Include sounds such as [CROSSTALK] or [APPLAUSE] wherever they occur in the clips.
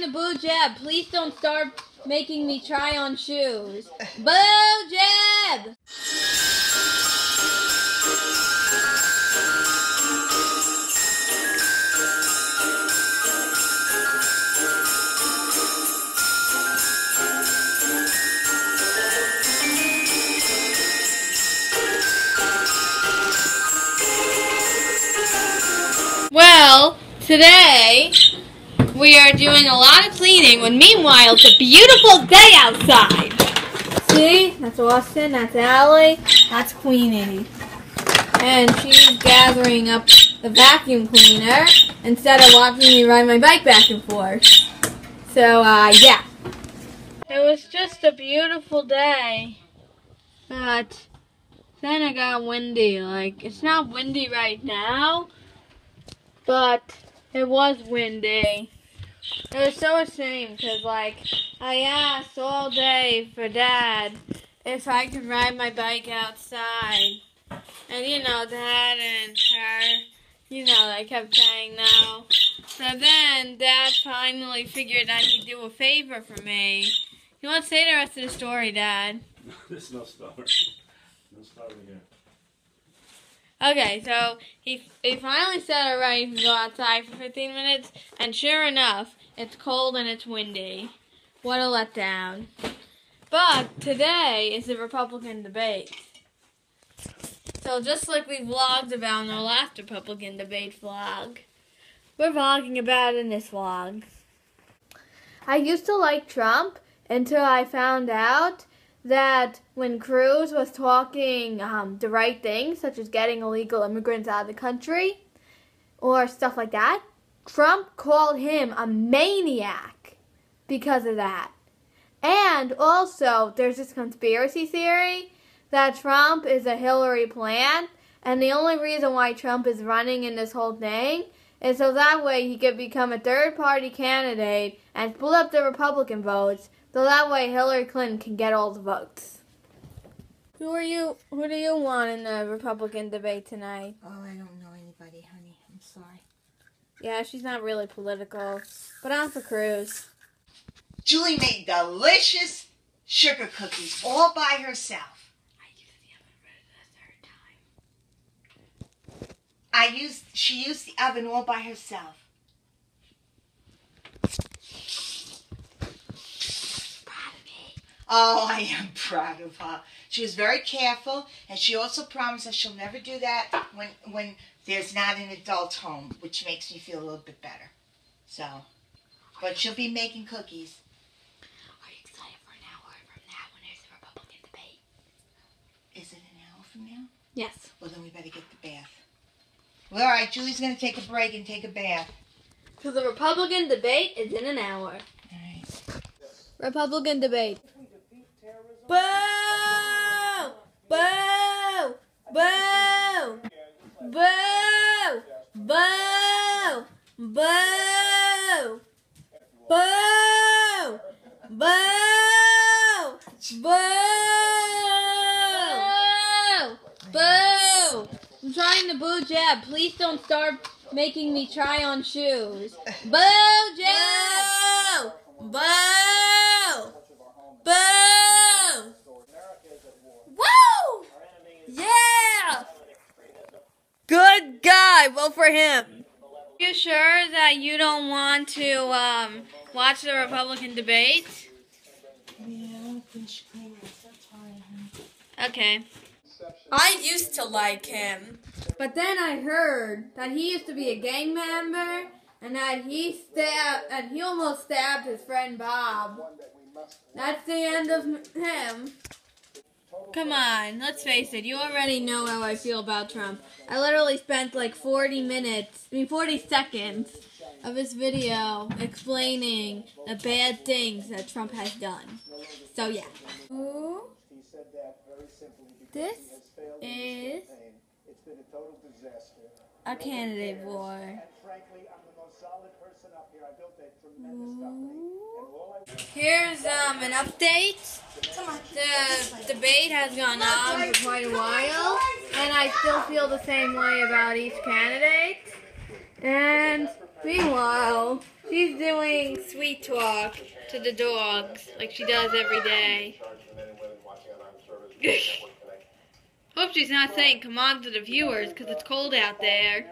to boo Jeb. Please don't start making me try on shoes. Boo Jeb! Well, today we are doing a lot of cleaning when meanwhile it's a beautiful day outside. See? That's Austin, that's Allie, that's Queenie. And she's gathering up the vacuum cleaner instead of watching me ride my bike back and forth. So, uh, yeah. It was just a beautiful day. But then it got windy. Like, it's not windy right now, but it was windy. It was so ashamed because, like, I asked all day for Dad if I could ride my bike outside. And, you know, Dad and her, you know, they kept saying no. So then Dad finally figured that he'd do a favor for me. You want to say the rest of the story, Dad? [LAUGHS] There's no story. No story here. Okay, so he he finally said, alright, you can go outside for 15 minutes, and sure enough, it's cold and it's windy. What a letdown. But today is the Republican debate. So just like we vlogged about in our last Republican debate vlog, we're vlogging about in this vlog. I used to like Trump until I found out that when Cruz was talking um, the right things, such as getting illegal immigrants out of the country or stuff like that, Trump called him a maniac because of that. And also, there's this conspiracy theory that Trump is a Hillary plant, and the only reason why Trump is running in this whole thing is so that way he could become a third party candidate and split up the Republican votes so that way Hillary Clinton can get all the votes. Who are you? Who do you want in the Republican debate tonight? Oh, I don't know anybody, honey. I'm sorry. Yeah, she's not really political, but I'm for Cruz. Julie made delicious sugar cookies all by herself. I used the oven for the third time. I used she used the oven all by herself. Proud of me. Oh, I am [LAUGHS] proud of her. She was very careful, and she also promised that she'll never do that when when there's not an adult home, which makes me feel a little bit better. So, but she'll be making cookies. Are you excited for an hour from now when there's the Republican debate? Is it an hour from now? Yes. Well, then we better get the bath. Well, all right, Julie's gonna take a break and take a bath. So the Republican debate is in an hour. All right. Republican debate. Boo! Boo! Boo! Boo! Boo! Boo! Boo! Boo! Boo! Boo! I'm trying to boo Jeb. Please don't start making me try on shoes. Boo Jeb! Boo! Boo! Woo! Yeah! Good guy. Vote for him. You sure that you don't want to um, watch the Republican debate? Yeah, finish cleaning. That's fine, honey. Okay. I used to like him. But then I heard that he used to be a gang member and that he stabbed and he almost stabbed his friend Bob. That's the end of him. Come on, let's face it. You already know how I feel about Trump. I literally spent like 40 minutes, I mean 40 seconds of this video explaining the bad things that Trump has done. So yeah. Ooh. This is a candidate war. Here's um an update. The debate has gone on for quite a while, and I still feel the same way about each candidate. And meanwhile, She's doing sweet talk to the dogs like she does every day. [LAUGHS] Hope she's not saying come on to the viewers because it's cold out there.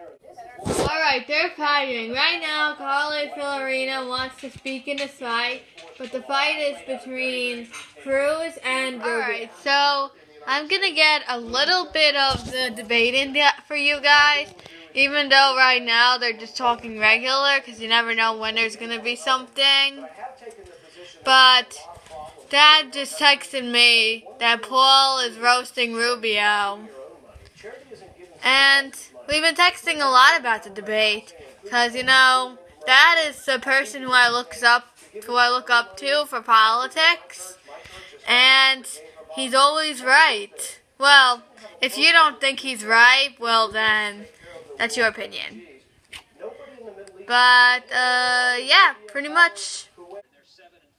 Alright, they're fighting. Right now, Carla Filarina wants to speak in this fight, but the fight is between Cruz and Alright, so I'm going to get a little bit of the debate in that for you guys, even though right now they're just talking regular because you never know when there's going to be something. But Dad just texted me that Paul is roasting Rubio. And we've been texting a lot about the debate because you know Dad is the person who I looks up who I look up to for politics, and he's always right. Well, if you don't think he's right, well then that's your opinion. But uh, yeah, pretty much.